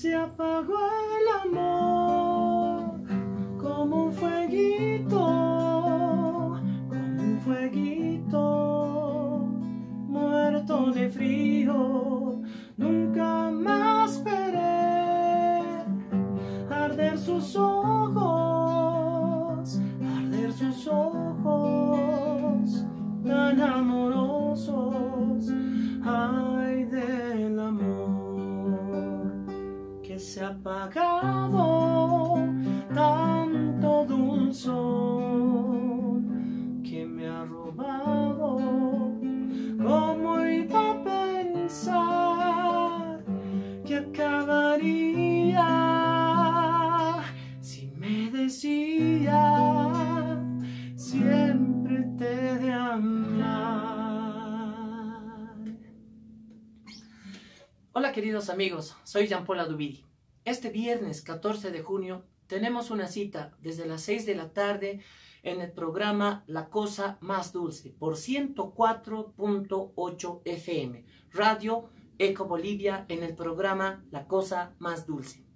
se apagó el amor como un fueguito, como un fueguito muerto de frío. Nunca más veré arder sus ojos, arder sus ojos tan amorosos. Ay se ha apagado tanto dulzor que me ha robado. ¿Cómo iba a pensar que acabaría si me decía siempre te de amar? Hola queridos amigos, soy Jean Paul Adubidi. Este viernes 14 de junio tenemos una cita desde las 6 de la tarde en el programa La Cosa Más Dulce por 104.8 FM, Radio Eco Bolivia en el programa La Cosa Más Dulce.